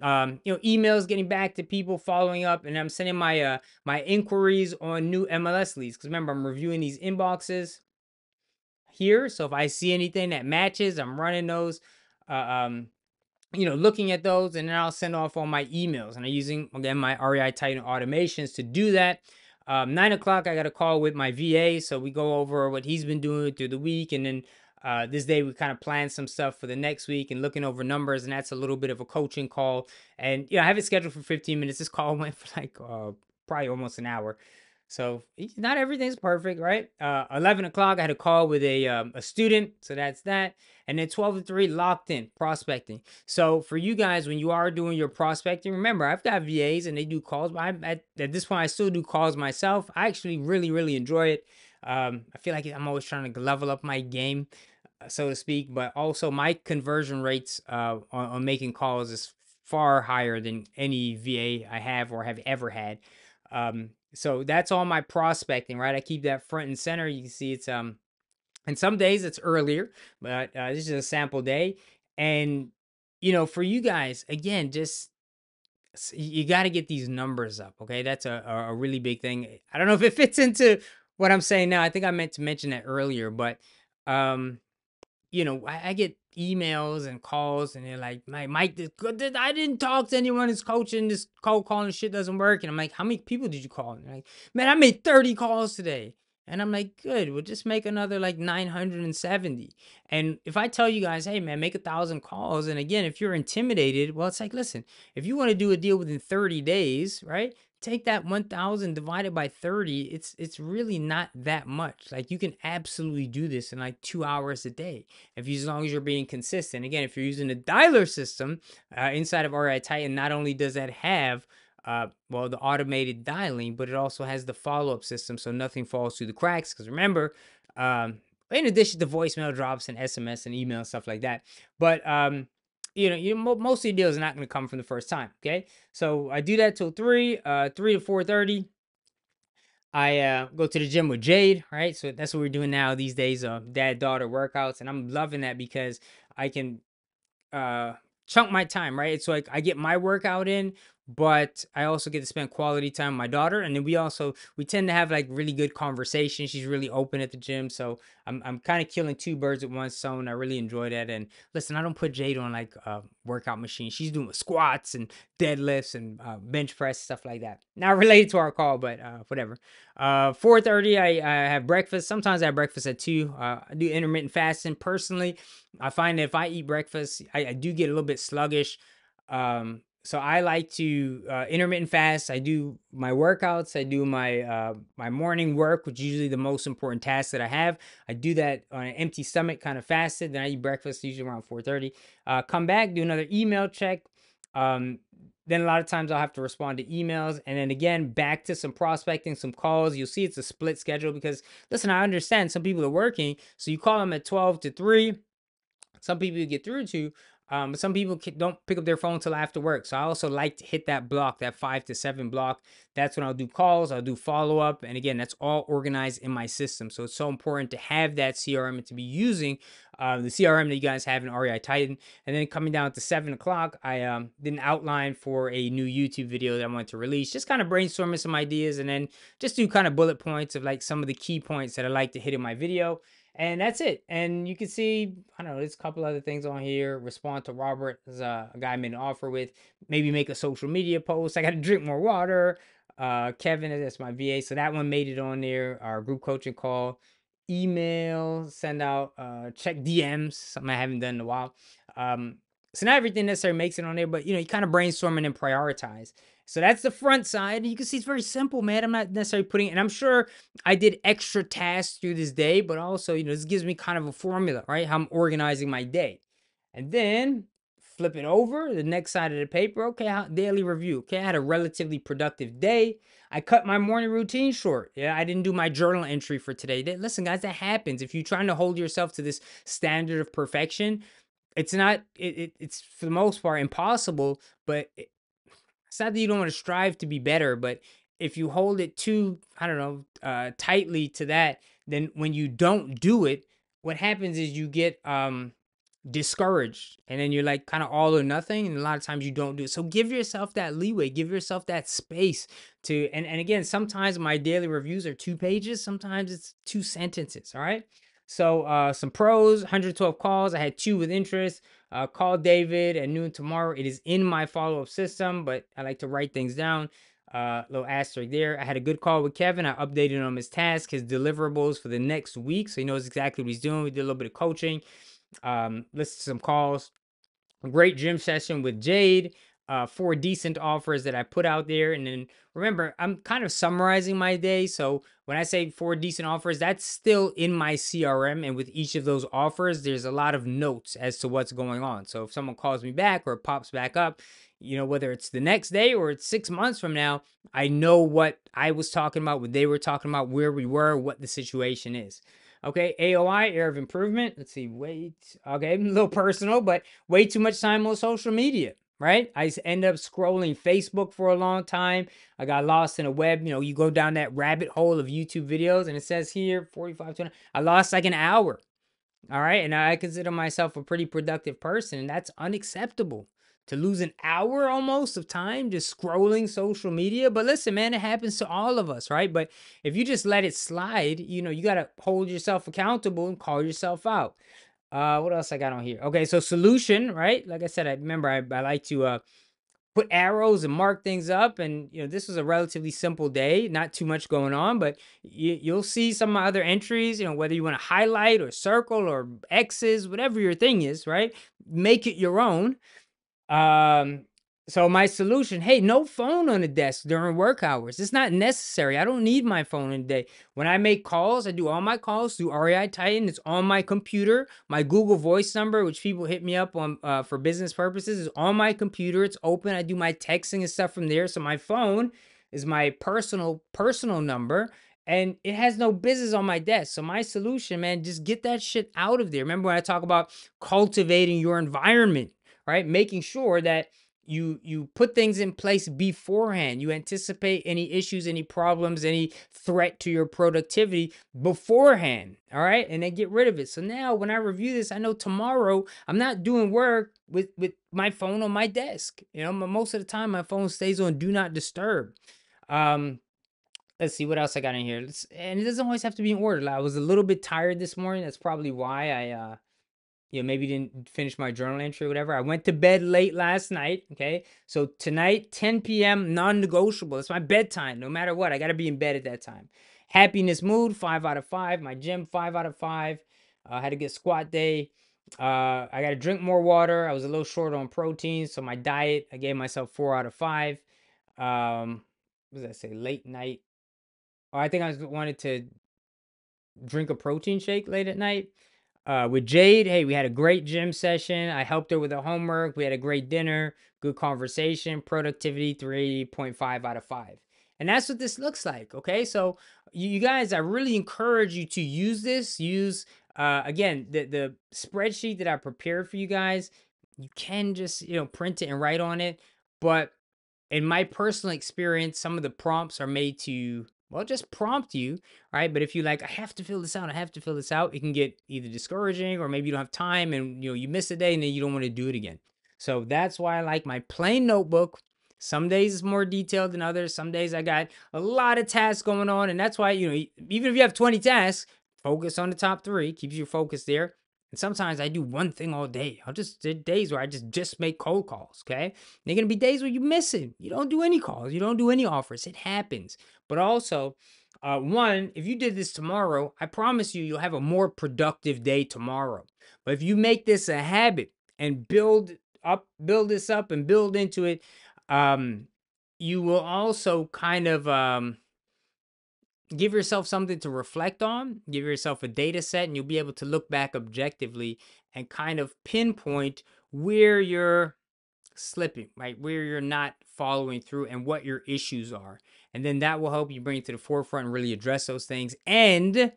um, you know, emails, getting back to people, following up, and I'm sending my uh my inquiries on new MLS leads. Because remember, I'm reviewing these inboxes here. So if I see anything that matches, I'm running those. Uh, um, you know, looking at those, and then I'll send off all my emails. And I'm using again my REI Titan automations to do that. Um, nine o'clock, I got a call with my VA, so we go over what he's been doing through the week, and then uh, this day we kind of planned some stuff for the next week and looking over numbers, and that's a little bit of a coaching call. And you know, I have it scheduled for 15 minutes. This call went for like uh, probably almost an hour. So not everything's perfect, right? Uh, 11 o'clock, I had a call with a um, a student, so that's that. And then 12 to 3, locked in prospecting. So for you guys, when you are doing your prospecting, remember I've got VAs and they do calls, but I'm at, at this point I still do calls myself. I actually really really enjoy it. Um, I feel like I'm always trying to level up my game. So to speak. But also my conversion rates uh, on, on, making calls is far higher than any VA I have or have ever had. Um, so that's all my prospecting, right? I keep that front and center. You can see it's um, and some days it's earlier, but uh, this is a sample day, and you know, for you guys, again, just you got to get these numbers up. Okay, that's a a really big thing. I don't know if it fits into what I'm saying now. I think I meant to mention that earlier, but um you know, I, I get emails and calls and they're like, Mike, Mike, this, I didn't talk to anyone who's coaching. This cold calling shit doesn't work. And I'm like, how many people did you call? And like, man, I made 30 calls today. And I'm like, good, we'll just make another like 970. And if I tell you guys, hey man, make a thousand calls. And again, if you're intimidated, well, it's like, listen, if you want to do a deal within 30 days, right? Take that 1000 divided by 30 it's it's really not that much like you can absolutely do this in like two hours a day if you as long as you're being consistent again if you're using a dialer system uh, inside of REI Titan not only does that have uh, well the automated dialing but it also has the follow-up system so nothing falls through the cracks because remember um, in addition to voicemail drops and sms and email stuff like that but um, you know, you most of the deals are not going to come from the first time. Okay, so I do that till three, uh, three to four thirty. I uh, go to the gym with Jade, right? So that's what we're doing now these days, uh, dad daughter workouts, and I'm loving that because I can uh, chunk my time, right? It's like I get my workout in but I also get to spend quality time with my daughter. And then we also we tend to have like really good conversation. She's really open at the gym, so I'm I'm kind of killing two birds with one stone. I really enjoy that. And listen, I don't put Jade on like a workout machine. She's doing squats and deadlifts and uh, bench press stuff like that. Not related to our call, but uh, whatever. Uh, 4:30, I, I have breakfast. Sometimes I have breakfast at two. Uh, I do intermittent fasting. Personally, I find that if I eat breakfast, I, I do get a little bit sluggish. Um, so I like to uh, intermittent fast. I do my workouts. I do my uh, my morning work, which is usually the most important task that I have. I do that on an empty stomach, kind of fasted. Then I eat breakfast, usually around 4:30. Uh, come back, do another email check. Um, then a lot of times I'll have to respond to emails, and then again back to some prospecting, some calls. You'll see it's a split schedule because listen, I understand some people are working, so you call them at 12 to 3. Some people you get through to um, some people don't pick up their phone until after work. So I also like to hit that block, that five to seven block. That's when I'll do calls, I'll do follow up. And again, that's all organized in my system. So it's so important to have that CRM and to be using uh, the CRM that you guys have in REI Titan. And then coming down to seven o'clock, I um, did an outline for a new YouTube video that I want to release, just kind of brainstorming some ideas and then just do kind of bullet points of like some of the key points that I like to hit in my video and that's it. And you can see, I don't know, there's a couple other things on here. Respond to Robert, a guy I made an offer with. Maybe make a social media post. I got to drink more water. Uh, Kevin, that's my VA. So that one made it on there. Our group coaching call, email, send out, uh, check DMs, something I haven't done in a while. Um, so not everything necessarily makes it on there, but you know, you kind of brainstorm and prioritize. So that's the front side. You can see it's very simple, man. I'm not necessarily putting, and I'm sure I did extra tasks through this day, but also, you know, this gives me kind of a formula, right? How I'm organizing my day. And then flip it over the next side of the paper. Okay, daily review. Okay, I had a relatively productive day. I cut my morning routine short. Yeah, I didn't do my journal entry for today. Listen, guys, that happens. If you're trying to hold yourself to this standard of perfection, it's not. It, it it's for the most part impossible. But it's not that you don't want to strive to be better, but if you hold it too, I don't know, uh, tightly to that, then when you don't do it, what happens is you get um discouraged and then you're like kind of all or nothing and a lot of times you don't do it. So give yourself that leeway give yourself that space to and, and again sometimes my daily reviews are two pages sometimes it's two sentences all right so uh some pros 112 calls. I had two with interest. Uh call david at noon tomorrow. It is in my follow-up system but i like to write things down. Uh little asterisk there. I had a good call with kevin. I updated him his task his deliverables for the next week so he knows exactly what he's doing. We did a little bit of coaching. Um, to some calls. Great gym session with Jade. Uh, four decent offers that I put out there. And then remember, I'm kind of summarizing my day. So when I say four decent offers, that's still in my CRM. And with each of those offers, there's a lot of notes as to what's going on. So if someone calls me back or pops back up, you know, whether it's the next day or it's six months from now, I know what I was talking about, what they were talking about, where we were, what the situation is. Okay, AOI, area of improvement. Let's see, wait. Okay, a little personal, but way too much time on social media, right? I end up scrolling Facebook for a long time. I got lost in a web. You know, you go down that rabbit hole of YouTube videos, and it says here 45, 20. I lost like an hour. All right, and I consider myself a pretty productive person, and that's unacceptable to lose an hour almost of time just scrolling social media. But listen, man, it happens to all of us, right? But if you just let it slide, you know, you got to hold yourself accountable and call yourself out. Uh, what else I got on here? Okay, so solution, right? Like I said, I remember I, I like to uh, put arrows and mark things up. And, you know, this was a relatively simple day, not too much going on, but you, you'll see some other entries, you know, whether you want to highlight or circle or X's, whatever your thing is, right? Make it your own. Um, so my solution, hey, no phone on the desk during work hours. It's not necessary. I don't need my phone in the day. When I make calls, I do all my calls through REI Titan. It's on my computer. My Google Voice number, which people hit me up on uh, for business purposes, is on my computer. It's open. I do my texting and stuff from there. So my phone is my personal personal number and it has no business on my desk. So my solution, man, just get that shit out of there. Remember when I talk about cultivating your environment? right? Making sure that you you put things in place beforehand. You anticipate any issues any problems any threat to your productivity beforehand all right? And then get rid of it. So now when i review this i know tomorrow i'm not doing work with with my phone on my desk. You know most of the time my phone stays on do not disturb. Um let's see what else i got in here. Let's, and it doesn't always have to be in order. I was a little bit tired this morning. That's probably why i uh you know, maybe didn't finish my journal entry or whatever. I went to bed late last night. Okay. So tonight, 10 p.m., non negotiable. It's my bedtime. No matter what, I got to be in bed at that time. Happiness mood, five out of five. My gym, five out of five. I uh, had a good squat day. Uh, I got to drink more water. I was a little short on protein. So my diet, I gave myself four out of five. Um, what did I say? Late night. Oh, I think I wanted to drink a protein shake late at night. Uh, with Jade, hey, we had a great gym session. I helped her with her homework. We had a great dinner, good conversation, productivity 3.5 out of 5. And that's what this looks like. Okay. So, you guys, I really encourage you to use this. Use, uh, again, the, the spreadsheet that I prepared for you guys. You can just, you know, print it and write on it. But in my personal experience, some of the prompts are made to well just prompt you right but if you like i have to fill this out i have to fill this out it can get either discouraging or maybe you don't have time and you know you miss a day and then you don't want to do it again so that's why i like my plain notebook some days it's more detailed than others some days i got a lot of tasks going on and that's why you know even if you have 20 tasks focus on the top three keeps you focused there And sometimes I do one thing all day. I'll just days where I just just make cold calls. Okay, there are gonna be days where you miss it. You don't do any calls. You don't do any offers. It happens. But also, uh, one, if you did this tomorrow, I promise you, you'll have a more productive day tomorrow. But if you make this a habit and build up, build this up and build into it, um, you will also kind of um, give yourself something to reflect on, give yourself a data set, and you'll be able to look back objectively and kind of pinpoint where you're slipping, right? Where you're not following through and what your issues are. And then that will help you bring it to the forefront and really address those things. And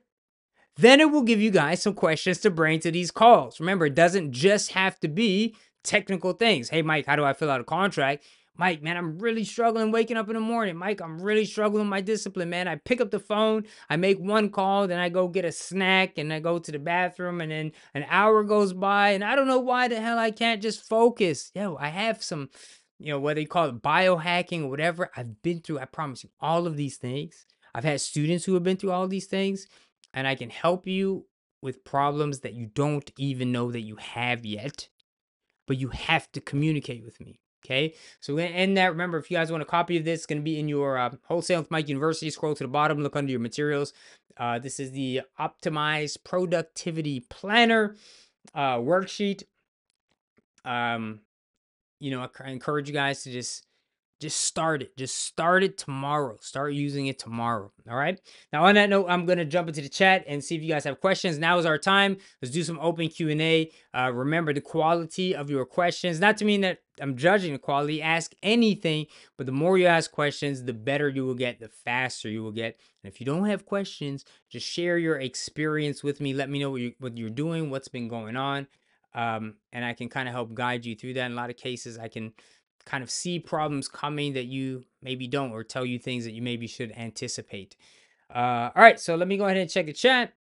then it will give you guys some questions to bring to these calls. Remember, it doesn't just have to be technical things. Hey, Mike, how do I fill out a contract? Mike, man, I'm really struggling waking up in the morning. Mike, I'm really struggling with my discipline, man. I pick up the phone, I make one call, then I go get a snack and I go to the bathroom, and then an hour goes by, and I don't know why the hell I can't just focus. Yo, I have some, you know, whether you call it biohacking or whatever. I've been through, I promise you, all of these things. I've had students who have been through all these things, and I can help you with problems that you don't even know that you have yet, but you have to communicate with me. Okay, so we're gonna end that. Remember, if you guys want a copy of this, it's gonna be in your uh, Wholesale with Mike University. Scroll to the bottom, look under your materials. Uh, this is the Optimized Productivity Planner uh, worksheet. Um, you know, I encourage you guys to just just start it. Just start it tomorrow. Start using it tomorrow. All right. Now, on that note, I'm going to jump into the chat and see if you guys have questions. Now is our time. Let's do some open Q&A. Uh, remember the quality of your questions. Not to mean that I'm judging the quality. Ask anything, but the more you ask questions, the better you will get, the faster you will get. And if you don't have questions, just share your experience with me. Let me know what, you, what you're doing, what's been going on. Um, and I can kind of help guide you through that. In a lot of cases, I can kind of see problems coming that you maybe don't or tell you things that you maybe should anticipate. Uh, all right, so let me go ahead and check the chat.